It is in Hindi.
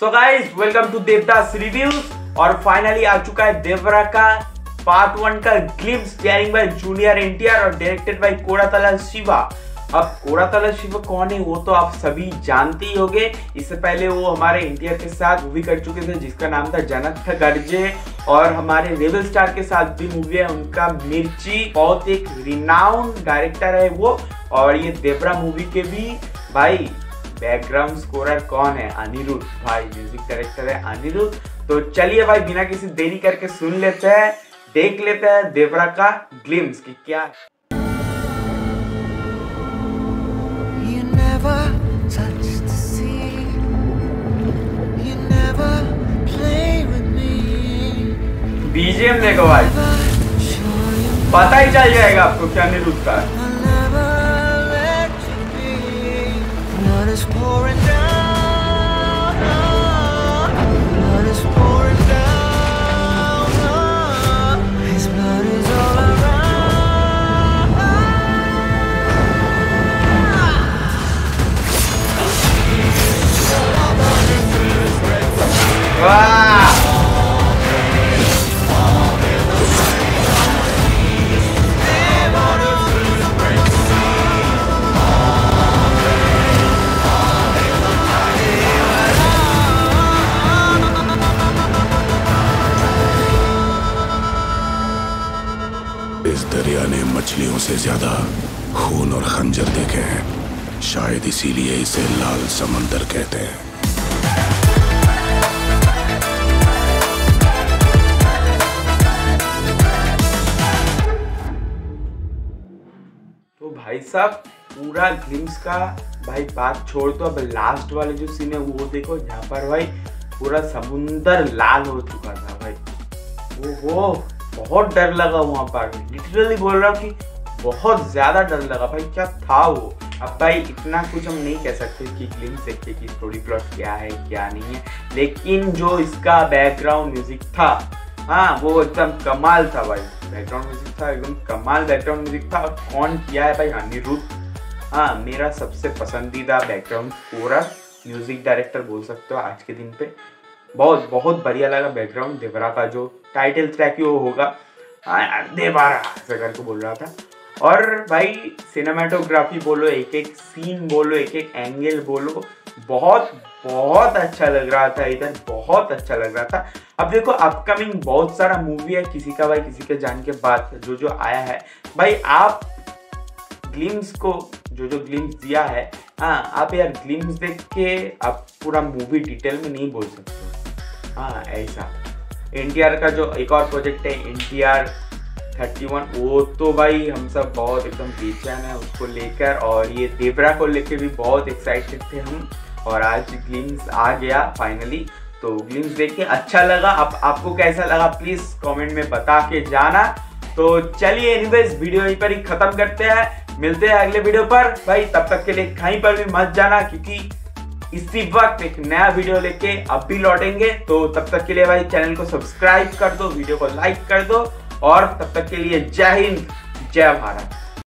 So guys welcome to Devdas reviews और फाइनली आ चुका है देवरा का पार्ट वन का glimpse starring by junior NTR और डायरेक्टेड बाय कोड़ातला शिवा अब कोड़ातला शिवा कौन है, वो तो आप सभी जानते ही होंगे। इससे पहले वो हमारे एनटीआर के साथ मूवी कर चुके थे, जिसका नाम था जनक गर्जे। और हमारे रेबल स्टार के साथ भी मूवी है, उनका मिर्ची बहुत एक रिनाउंड डायरेक्टर है वो। और ये देवरा मूवी के भी भाई बैकग्राउंड स्कोरर कौन है? अनिरुद्ध। भाई म्यूज़िक डायरेक्टर है अनिरुद्ध। तो चलिए भाई बिना किसी देरी करके सुन लेते हैं देख लेते हैं देवरा का ग्लिम्स कि क्या है. बीजेम देखो भाई। पता ही चल जाएगा आपको क्या अनिरुद्ध का है। इस दरिया ने मछलियों से ज़्यादा खून और खंजर देखे हैं। शायद इसीलिए इसे लाल समंदर कहते हैं। भाई साहब, पूरा ग्लिम्स का भाई बात छोड़ दो अब लास्ट वाले जो सीन है, वो देखो जहाँ पर भाई पूरा समुंदर लाल हो चुका था भाई। वो वो बहुत डर लगा वहाँ पर। लिटरली बोल रहा हूँ कि बहुत ज़्यादा डर लगा। भाई, क्या था वो? अब भाई, इतना कुछ हम नहीं कह सकते कि ग्लिम्स देख के कि स्टोरी प्लॉट क्या है, क्या नहीं है। लेकिन जो इसका बैकग्राउंड म्यूज़िक था हाँ वो एकदम कमाल था भाई। बैकग्राउंड म्यूज़िक था, एकदम कमाल बैकग्राउंड म्यूज़िक था। और कौन किया है भाई अनिरुद्ध हाँ मेरा सबसे पसंदीदा बैकग्राउंड पूरा म्यूज़िक डायरेक्टर बोल सकते हो आज के दिन पे। बहुत बहुत बढ़िया लगा बैकग्राउंड देवरा का जो टाइटल ट्रैक ही, वो होगा। हाँ देवरा, ऐसा करके बोल रहा था। और भाई सिनेमाटोग्राफी बोलो एक एक सीन बोलो एक एक एंगल बोलो, बहुत बहुत अच्छा लग रहा था, इधर बहुत अच्छा लग रहा था। अब देखो अपकमिंग बहुत सारा मूवी है, किसी का भाई, किसी के जान के बाद जो जो आया है। भाई, आप ग्लिम्स को, जो जो ग्लिम्स दिया है हाँ आप यार ग्लिम्स देख के आप पूरा मूवी डिटेल में नहीं बोल सकते हाँ। ऐसा। एनटीआर का जो एक और प्रोजेक्ट है N T R thirty one वो तो भाई हम सब बहुत एकदम बेचैन है उसको लेकर, और ये देवरा को लेकर भी बहुत एक्साइटेड थे हम। और आज ग्लिम्स आ गया फाइनली तो ग्लिम्स देख के अच्छा लगा। आप, आपको कैसा लगा प्लीज़ कमेंट में बता के जाना। तो चलिए एनीवेज वीडियो यहीं पर ही खत्म करते हैं। मिलते हैं अगले वीडियो पर। भाई, तब तक के लिए कहीं पर भी मत जाना, क्योंकि इसी वक्त एक नया वीडियो लेके अब भी लौटेंगे। तो तब तक के लिए भाई चैनल को सब्सक्राइब कर दो वीडियो को लाइक कर दो। और तब तक के लिए जय हिंद, जय भारत।